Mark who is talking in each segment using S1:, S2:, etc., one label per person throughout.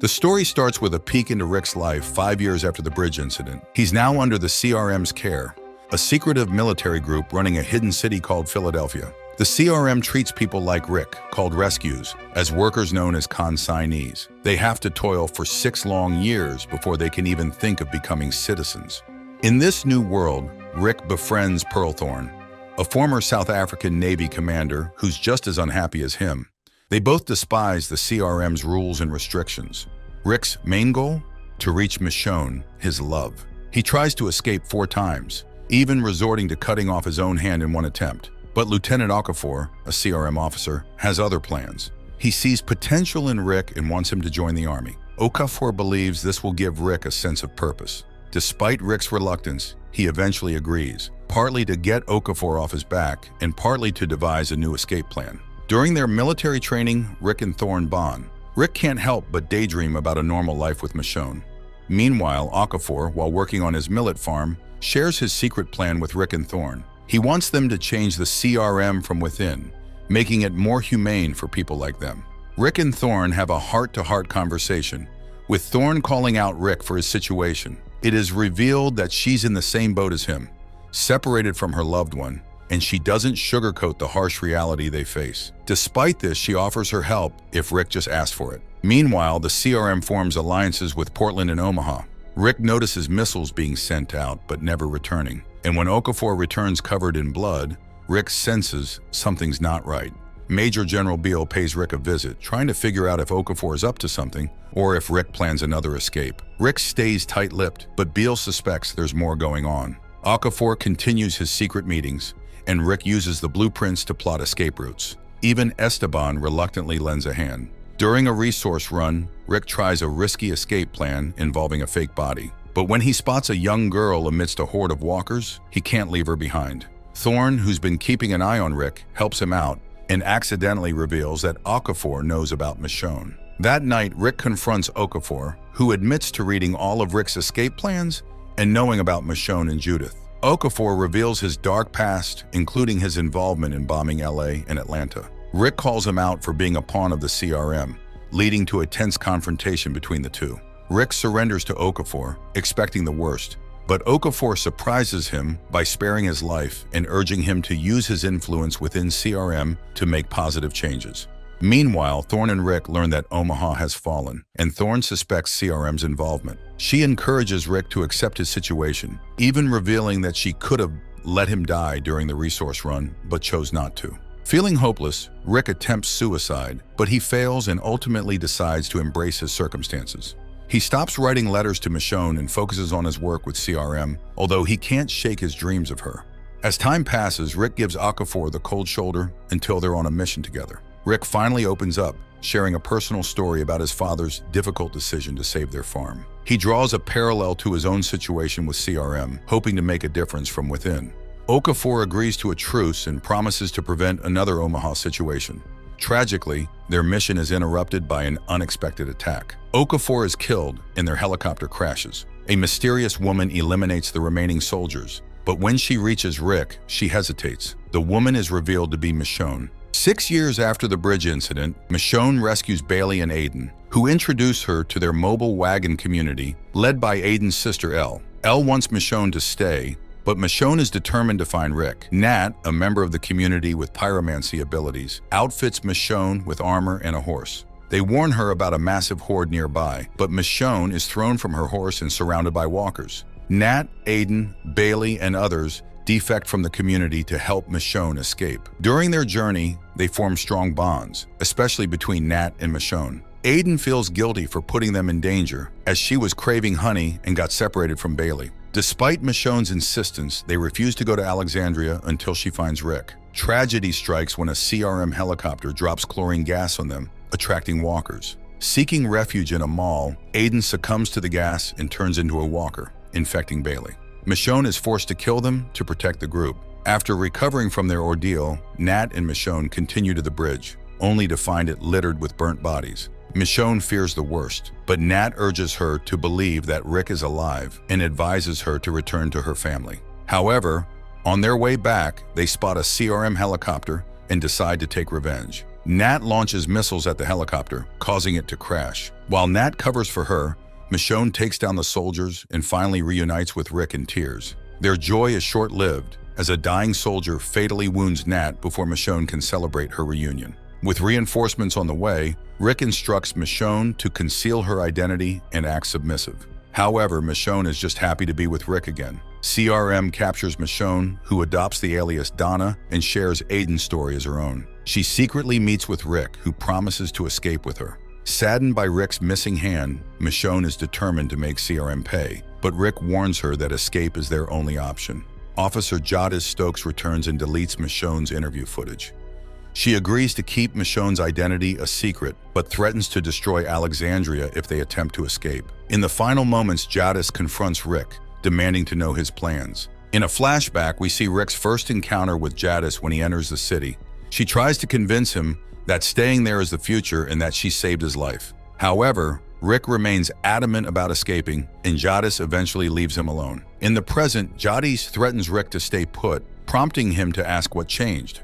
S1: The story starts with a peek into Rick's life five years after the bridge incident. He's now under the CRM's care, a secretive military group running a hidden city called Philadelphia. The CRM treats people like Rick, called rescues, as workers known as consignees. They have to toil for six long years before they can even think of becoming citizens. In this new world, Rick befriends Pearl Thorne, a former South African Navy commander who's just as unhappy as him. They both despise the CRM's rules and restrictions. Rick's main goal? To reach Michonne, his love. He tries to escape four times, even resorting to cutting off his own hand in one attempt. But Lieutenant Okafor, a CRM officer, has other plans. He sees potential in Rick and wants him to join the army. Okafor believes this will give Rick a sense of purpose. Despite Rick's reluctance, he eventually agrees, partly to get Okafor off his back and partly to devise a new escape plan. During their military training, Rick and Thorne bond. Rick can't help but daydream about a normal life with Michonne. Meanwhile, Okafor, while working on his millet farm, shares his secret plan with Rick and Thorne. He wants them to change the CRM from within, making it more humane for people like them. Rick and Thorne have a heart-to-heart -heart conversation, with Thorne calling out Rick for his situation. It is revealed that she's in the same boat as him, separated from her loved one, and she doesn't sugarcoat the harsh reality they face. Despite this, she offers her help if Rick just asks for it. Meanwhile, the CRM forms alliances with Portland and Omaha. Rick notices missiles being sent out but never returning. And when Okafor returns covered in blood, Rick senses something's not right. Major General Beale pays Rick a visit, trying to figure out if Okafor is up to something or if Rick plans another escape. Rick stays tight-lipped, but Beale suspects there's more going on. Okafor continues his secret meetings, and Rick uses the blueprints to plot escape routes. Even Esteban reluctantly lends a hand. During a resource run, Rick tries a risky escape plan involving a fake body. But when he spots a young girl amidst a horde of walkers, he can't leave her behind. Thorne, who's been keeping an eye on Rick, helps him out and accidentally reveals that Okafor knows about Michonne. That night, Rick confronts Okafor, who admits to reading all of Rick's escape plans and knowing about Michonne and Judith. Okafor reveals his dark past, including his involvement in bombing LA and Atlanta. Rick calls him out for being a pawn of the CRM, leading to a tense confrontation between the two. Rick surrenders to Okafor, expecting the worst, but Okafor surprises him by sparing his life and urging him to use his influence within CRM to make positive changes. Meanwhile, Thorne and Rick learn that Omaha has fallen, and Thorne suspects CRM's involvement. She encourages Rick to accept his situation, even revealing that she could have let him die during the resource run, but chose not to. Feeling hopeless, Rick attempts suicide, but he fails and ultimately decides to embrace his circumstances. He stops writing letters to Michonne and focuses on his work with CRM, although he can't shake his dreams of her. As time passes, Rick gives Okafor the cold shoulder until they're on a mission together. Rick finally opens up, sharing a personal story about his father's difficult decision to save their farm. He draws a parallel to his own situation with CRM, hoping to make a difference from within. Okafor agrees to a truce and promises to prevent another Omaha situation. Tragically, their mission is interrupted by an unexpected attack. Okafor is killed and their helicopter crashes. A mysterious woman eliminates the remaining soldiers, but when she reaches Rick, she hesitates. The woman is revealed to be Michonne, Six years after the bridge incident, Michonne rescues Bailey and Aiden, who introduce her to their mobile wagon community, led by Aiden's sister Elle. Elle wants Michonne to stay, but Michonne is determined to find Rick. Nat, a member of the community with pyromancy abilities, outfits Michonne with armor and a horse. They warn her about a massive horde nearby, but Michonne is thrown from her horse and surrounded by walkers. Nat, Aiden, Bailey, and others defect from the community to help Michonne escape. During their journey, they form strong bonds, especially between Nat and Michonne. Aiden feels guilty for putting them in danger, as she was craving honey and got separated from Bailey. Despite Michonne's insistence, they refuse to go to Alexandria until she finds Rick. Tragedy strikes when a CRM helicopter drops chlorine gas on them, attracting walkers. Seeking refuge in a mall, Aiden succumbs to the gas and turns into a walker, infecting Bailey. Michonne is forced to kill them to protect the group. After recovering from their ordeal, Nat and Michonne continue to the bridge, only to find it littered with burnt bodies. Michonne fears the worst, but Nat urges her to believe that Rick is alive and advises her to return to her family. However, on their way back, they spot a CRM helicopter and decide to take revenge. Nat launches missiles at the helicopter, causing it to crash. While Nat covers for her, Michonne takes down the soldiers and finally reunites with Rick in tears. Their joy is short-lived, as a dying soldier fatally wounds Nat before Michonne can celebrate her reunion. With reinforcements on the way, Rick instructs Michonne to conceal her identity and act submissive. However, Michonne is just happy to be with Rick again. CRM captures Michonne, who adopts the alias Donna and shares Aiden's story as her own. She secretly meets with Rick, who promises to escape with her. Saddened by Rick's missing hand, Michonne is determined to make CRM pay, but Rick warns her that escape is their only option. Officer Jadis Stokes returns and deletes Michonne's interview footage. She agrees to keep Michonne's identity a secret, but threatens to destroy Alexandria if they attempt to escape. In the final moments, Jadis confronts Rick, demanding to know his plans. In a flashback, we see Rick's first encounter with Jadis when he enters the city. She tries to convince him that staying there is the future and that she saved his life. However, Rick remains adamant about escaping, and Jadis eventually leaves him alone. In the present, Jadis threatens Rick to stay put, prompting him to ask what changed.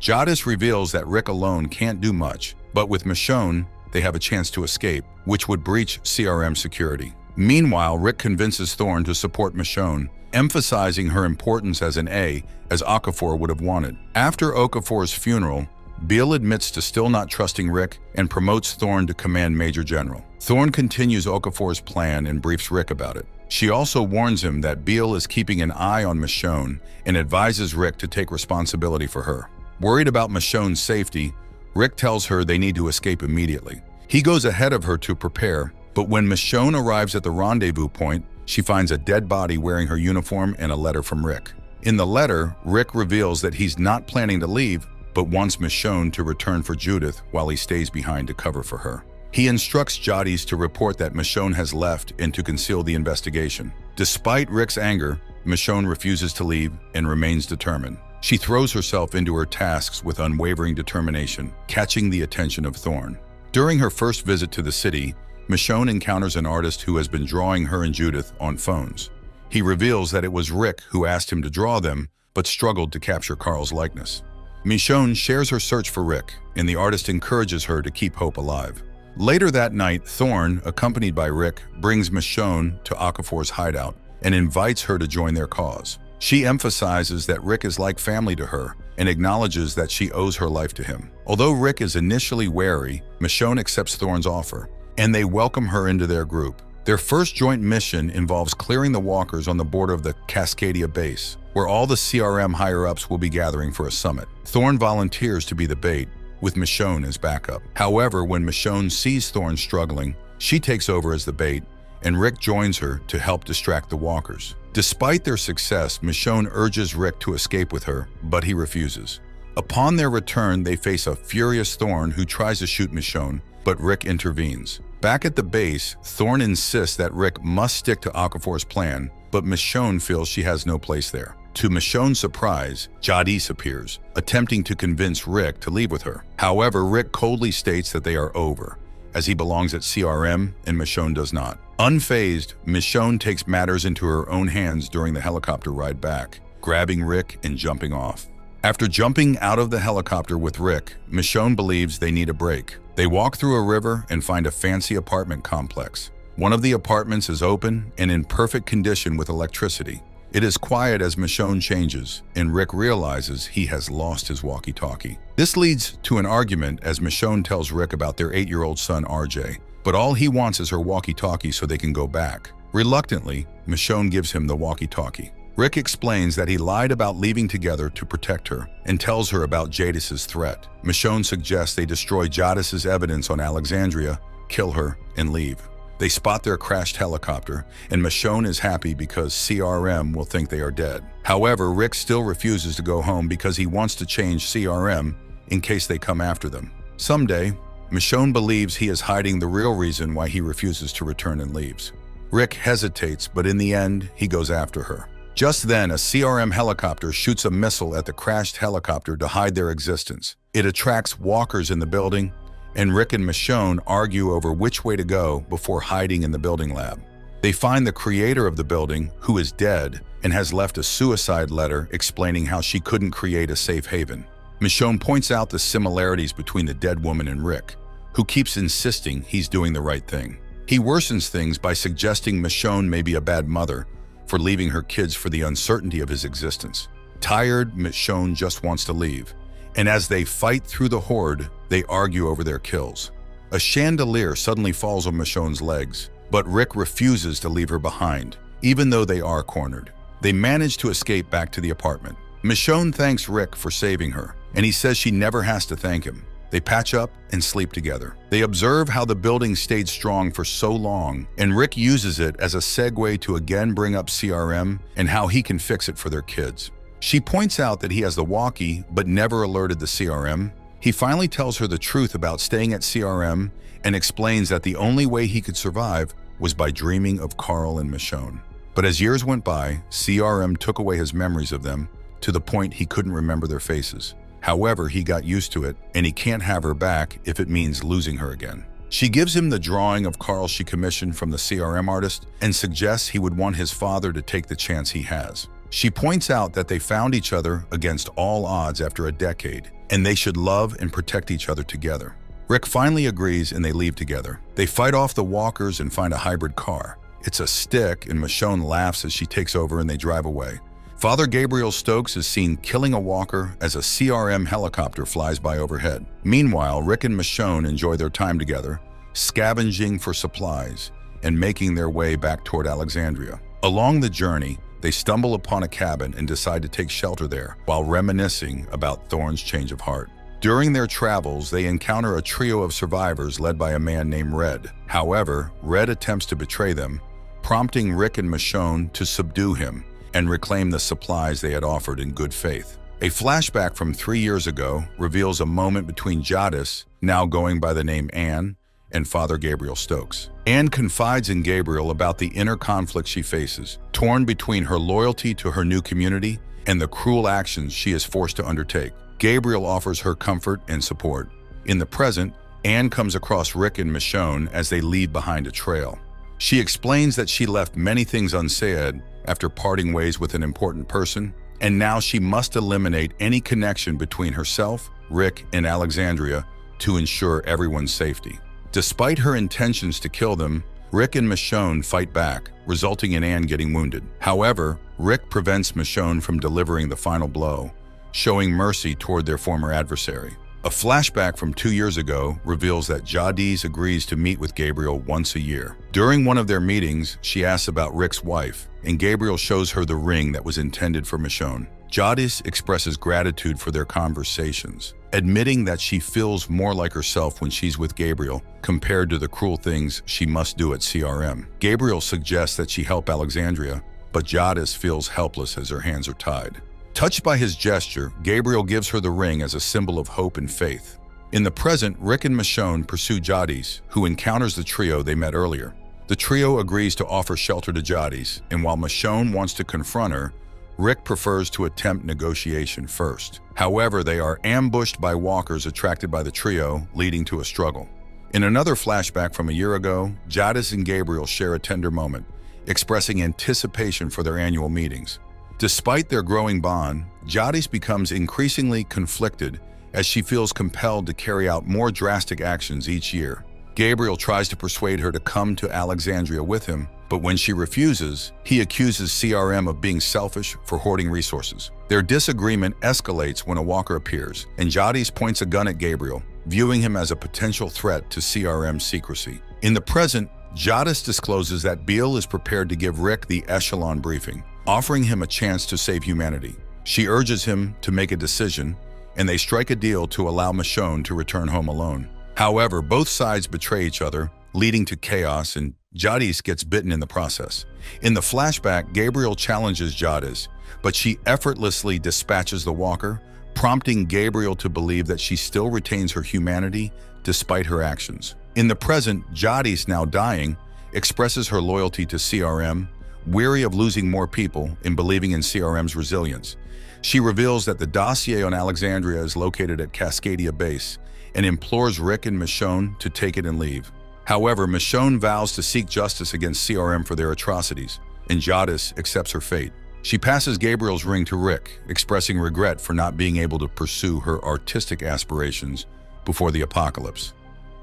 S1: Jadis reveals that Rick alone can't do much, but with Michonne, they have a chance to escape, which would breach CRM security. Meanwhile, Rick convinces Thorne to support Michonne, emphasizing her importance as an A, as Okafor would have wanted. After Okafor's funeral, Beale admits to still not trusting Rick and promotes Thorne to command Major General. Thorne continues Okafor's plan and briefs Rick about it. She also warns him that Beale is keeping an eye on Michonne and advises Rick to take responsibility for her. Worried about Michonne's safety, Rick tells her they need to escape immediately. He goes ahead of her to prepare, but when Michonne arrives at the rendezvous point, she finds a dead body wearing her uniform and a letter from Rick. In the letter, Rick reveals that he's not planning to leave, but wants Michonne to return for Judith while he stays behind to cover for her. He instructs Jadis to report that Michonne has left and to conceal the investigation. Despite Rick's anger, Michonne refuses to leave and remains determined. She throws herself into her tasks with unwavering determination, catching the attention of Thorne. During her first visit to the city, Michonne encounters an artist who has been drawing her and Judith on phones. He reveals that it was Rick who asked him to draw them, but struggled to capture Carl's likeness. Michonne shares her search for Rick, and the artist encourages her to keep hope alive. Later that night, Thorne, accompanied by Rick, brings Michonne to Okafor's hideout and invites her to join their cause. She emphasizes that Rick is like family to her and acknowledges that she owes her life to him. Although Rick is initially wary, Michonne accepts Thorne's offer, and they welcome her into their group. Their first joint mission involves clearing the walkers on the border of the Cascadia base, where all the CRM higher-ups will be gathering for a summit. Thorne volunteers to be the bait, with Michonne as backup. However, when Michonne sees Thorne struggling, she takes over as the bait, and Rick joins her to help distract the walkers. Despite their success, Michonne urges Rick to escape with her, but he refuses. Upon their return, they face a furious Thorne who tries to shoot Michonne, but Rick intervenes. Back at the base, Thorne insists that Rick must stick to Okafor's plan, but Michonne feels she has no place there. To Michonne's surprise, Jadis appears, attempting to convince Rick to leave with her. However, Rick coldly states that they are over, as he belongs at CRM and Michonne does not. Unfazed, Michonne takes matters into her own hands during the helicopter ride back, grabbing Rick and jumping off. After jumping out of the helicopter with Rick, Michonne believes they need a break. They walk through a river and find a fancy apartment complex. One of the apartments is open and in perfect condition with electricity. It is quiet as Michonne changes, and Rick realizes he has lost his walkie-talkie. This leads to an argument as Michonne tells Rick about their eight-year-old son RJ, but all he wants is her walkie-talkie so they can go back. Reluctantly, Michonne gives him the walkie-talkie. Rick explains that he lied about leaving together to protect her and tells her about Jadis's threat. Michonne suggests they destroy Jadis's evidence on Alexandria, kill her, and leave. They spot their crashed helicopter, and Michonne is happy because CRM will think they are dead. However, Rick still refuses to go home because he wants to change CRM in case they come after them. Someday, Michonne believes he is hiding the real reason why he refuses to return and leaves. Rick hesitates, but in the end, he goes after her. Just then, a CRM helicopter shoots a missile at the crashed helicopter to hide their existence. It attracts walkers in the building and Rick and Michonne argue over which way to go before hiding in the building lab. They find the creator of the building, who is dead, and has left a suicide letter explaining how she couldn't create a safe haven. Michonne points out the similarities between the dead woman and Rick, who keeps insisting he's doing the right thing. He worsens things by suggesting Michonne may be a bad mother for leaving her kids for the uncertainty of his existence. Tired, Michonne just wants to leave, and as they fight through the horde, they argue over their kills. A chandelier suddenly falls on Michonne's legs, but Rick refuses to leave her behind, even though they are cornered. They manage to escape back to the apartment. Michonne thanks Rick for saving her, and he says she never has to thank him. They patch up and sleep together. They observe how the building stayed strong for so long, and Rick uses it as a segue to again bring up CRM and how he can fix it for their kids. She points out that he has the walkie but never alerted the CRM. He finally tells her the truth about staying at CRM and explains that the only way he could survive was by dreaming of Carl and Michonne. But as years went by, CRM took away his memories of them to the point he couldn't remember their faces. However, he got used to it, and he can't have her back if it means losing her again. She gives him the drawing of Carl she commissioned from the CRM artist and suggests he would want his father to take the chance he has. She points out that they found each other against all odds after a decade, and they should love and protect each other together. Rick finally agrees and they leave together. They fight off the walkers and find a hybrid car. It's a stick, and Michonne laughs as she takes over and they drive away. Father Gabriel Stokes is seen killing a walker as a CRM helicopter flies by overhead. Meanwhile, Rick and Michonne enjoy their time together, scavenging for supplies and making their way back toward Alexandria. Along the journey, they stumble upon a cabin and decide to take shelter there while reminiscing about Thorne's change of heart. During their travels, they encounter a trio of survivors led by a man named Red. However, Red attempts to betray them, prompting Rick and Michonne to subdue him and reclaim the supplies they had offered in good faith. A flashback from three years ago reveals a moment between Jadis, now going by the name Anne, and Father Gabriel Stokes. Anne confides in Gabriel about the inner conflict she faces, torn between her loyalty to her new community and the cruel actions she is forced to undertake. Gabriel offers her comfort and support. In the present, Anne comes across Rick and Michonne as they leave behind a trail. She explains that she left many things unsaid after parting ways with an important person, and now she must eliminate any connection between herself, Rick, and Alexandria to ensure everyone's safety. Despite her intentions to kill them, Rick and Michonne fight back, resulting in Anne getting wounded. However, Rick prevents Michonne from delivering the final blow, showing mercy toward their former adversary. A flashback from two years ago reveals that Jadis agrees to meet with Gabriel once a year. During one of their meetings, she asks about Rick's wife, and Gabriel shows her the ring that was intended for Michonne. Jadis expresses gratitude for their conversations, admitting that she feels more like herself when she's with Gabriel compared to the cruel things she must do at CRM. Gabriel suggests that she help Alexandria, but Jadis feels helpless as her hands are tied. Touched by his gesture, Gabriel gives her the ring as a symbol of hope and faith. In the present, Rick and Michonne pursue Jadis, who encounters the trio they met earlier. The trio agrees to offer shelter to Jadis, and while Michonne wants to confront her, Rick prefers to attempt negotiation first. However, they are ambushed by walkers attracted by the trio, leading to a struggle. In another flashback from a year ago, Jadis and Gabriel share a tender moment, expressing anticipation for their annual meetings. Despite their growing bond, Jadis becomes increasingly conflicted as she feels compelled to carry out more drastic actions each year. Gabriel tries to persuade her to come to Alexandria with him, but when she refuses, he accuses CRM of being selfish for hoarding resources. Their disagreement escalates when a walker appears, and Jadis points a gun at Gabriel, viewing him as a potential threat to CRM's secrecy. In the present, Jadis discloses that Beale is prepared to give Rick the echelon briefing, offering him a chance to save humanity. She urges him to make a decision, and they strike a deal to allow Michonne to return home alone. However, both sides betray each other, leading to chaos, and Jadis gets bitten in the process. In the flashback, Gabriel challenges Jadis, but she effortlessly dispatches the walker, prompting Gabriel to believe that she still retains her humanity despite her actions. In the present, Jadis, now dying, expresses her loyalty to CRM weary of losing more people and believing in CRM's resilience. She reveals that the dossier on Alexandria is located at Cascadia Base and implores Rick and Michonne to take it and leave. However, Michonne vows to seek justice against CRM for their atrocities, and Jadis accepts her fate. She passes Gabriel's ring to Rick, expressing regret for not being able to pursue her artistic aspirations before the apocalypse.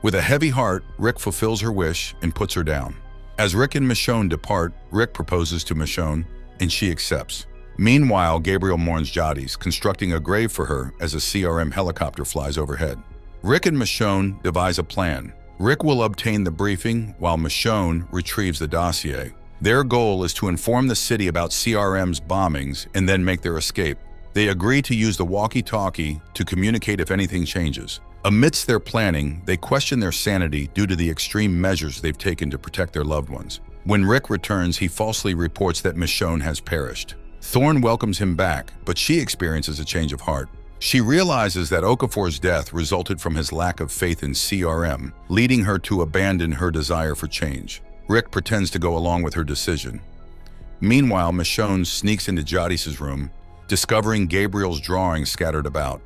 S1: With a heavy heart, Rick fulfills her wish and puts her down. As Rick and Michonne depart, Rick proposes to Michonne, and she accepts. Meanwhile, Gabriel mourns Jadis, constructing a grave for her as a CRM helicopter flies overhead. Rick and Michonne devise a plan. Rick will obtain the briefing while Michonne retrieves the dossier. Their goal is to inform the city about CRM's bombings and then make their escape. They agree to use the walkie-talkie to communicate if anything changes. Amidst their planning, they question their sanity due to the extreme measures they've taken to protect their loved ones. When Rick returns, he falsely reports that Michonne has perished. Thorne welcomes him back, but she experiences a change of heart. She realizes that Okafor's death resulted from his lack of faith in CRM, leading her to abandon her desire for change. Rick pretends to go along with her decision. Meanwhile, Michonne sneaks into Jadis's room, discovering Gabriel's drawings scattered about.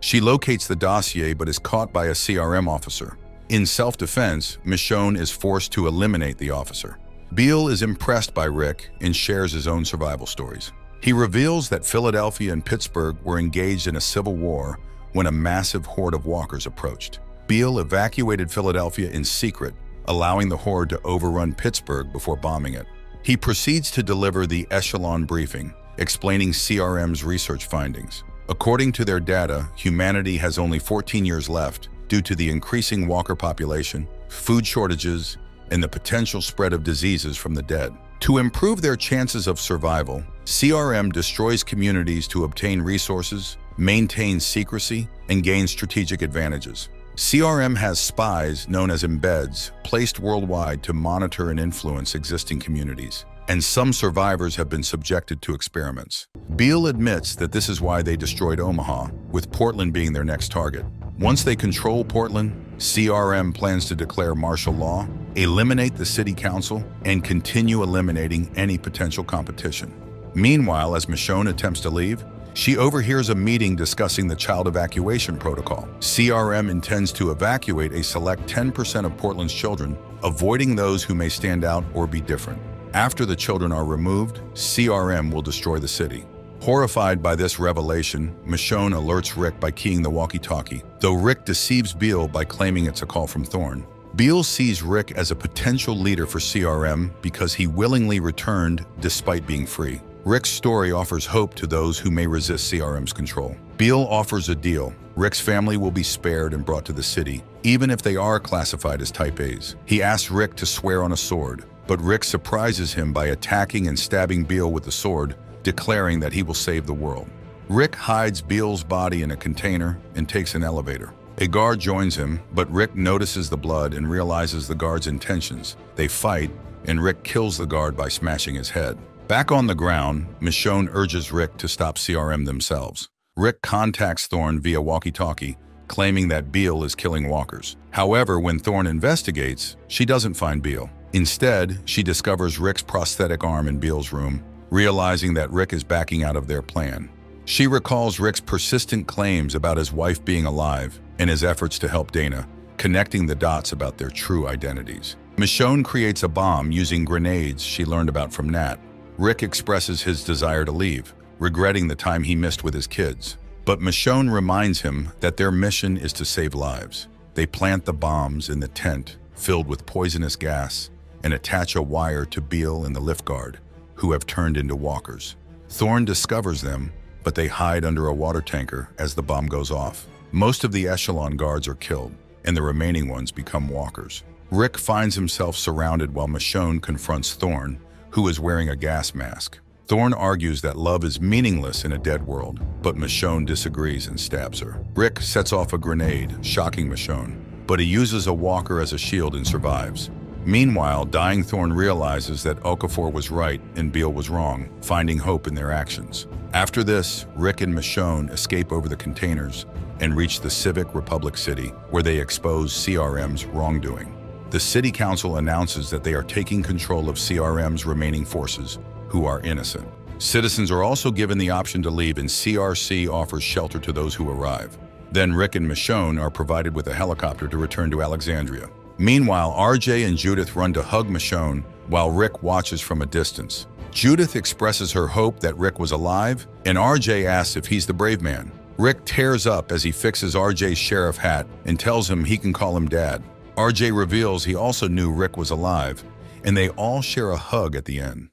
S1: She locates the dossier but is caught by a CRM officer. In self-defense, Michonne is forced to eliminate the officer. Beale is impressed by Rick and shares his own survival stories. He reveals that Philadelphia and Pittsburgh were engaged in a civil war when a massive horde of walkers approached. Beale evacuated Philadelphia in secret, allowing the horde to overrun Pittsburgh before bombing it. He proceeds to deliver the Echelon briefing, explaining CRM's research findings. According to their data, humanity has only 14 years left due to the increasing walker population, food shortages, and the potential spread of diseases from the dead. To improve their chances of survival, CRM destroys communities to obtain resources, maintain secrecy, and gain strategic advantages. CRM has spies, known as embeds, placed worldwide to monitor and influence existing communities, and some survivors have been subjected to experiments. Beale admits that this is why they destroyed Omaha, with Portland being their next target. Once they control Portland, CRM plans to declare martial law, eliminate the city council, and continue eliminating any potential competition. Meanwhile, as Michonne attempts to leave, she overhears a meeting discussing the child evacuation protocol. CRM intends to evacuate a select 10% of Portland's children, avoiding those who may stand out or be different. After the children are removed, CRM will destroy the city. Horrified by this revelation, Michonne alerts Rick by keying the walkie-talkie, though Rick deceives Beale by claiming it's a call from Thorne. Beale sees Rick as a potential leader for CRM because he willingly returned despite being free. Rick's story offers hope to those who may resist CRM's control. Beale offers a deal. Rick's family will be spared and brought to the city, even if they are classified as Type A's. He asks Rick to swear on a sword, but Rick surprises him by attacking and stabbing Beale with the sword, declaring that he will save the world. Rick hides Beale's body in a container and takes an elevator. A guard joins him, but Rick notices the blood and realizes the guard's intentions. They fight, and Rick kills the guard by smashing his head. Back on the ground, Michonne urges Rick to stop CRM themselves. Rick contacts Thorne via walkie-talkie, claiming that Beale is killing walkers. However, when Thorne investigates, she doesn't find Beale. Instead, she discovers Rick's prosthetic arm in Beale's room realizing that Rick is backing out of their plan. She recalls Rick's persistent claims about his wife being alive and his efforts to help Dana, connecting the dots about their true identities. Michonne creates a bomb using grenades she learned about from Nat. Rick expresses his desire to leave, regretting the time he missed with his kids. But Michonne reminds him that their mission is to save lives. They plant the bombs in the tent, filled with poisonous gas, and attach a wire to Beale and the lift guard, who have turned into walkers. Thorne discovers them, but they hide under a water tanker as the bomb goes off. Most of the Echelon guards are killed, and the remaining ones become walkers. Rick finds himself surrounded while Michonne confronts Thorne, who is wearing a gas mask. Thorne argues that love is meaningless in a dead world, but Michonne disagrees and stabs her. Rick sets off a grenade, shocking Michonne, but he uses a walker as a shield and survives. Meanwhile, Dying Thorne realizes that Okafor was right and Beale was wrong, finding hope in their actions. After this, Rick and Michonne escape over the containers and reach the Civic Republic City, where they expose CRM's wrongdoing. The City Council announces that they are taking control of CRM's remaining forces, who are innocent. Citizens are also given the option to leave and CRC offers shelter to those who arrive. Then Rick and Michonne are provided with a helicopter to return to Alexandria. Meanwhile, RJ and Judith run to hug Michonne while Rick watches from a distance. Judith expresses her hope that Rick was alive, and RJ asks if he's the brave man. Rick tears up as he fixes RJ's sheriff hat and tells him he can call him dad. RJ reveals he also knew Rick was alive, and they all share a hug at the end.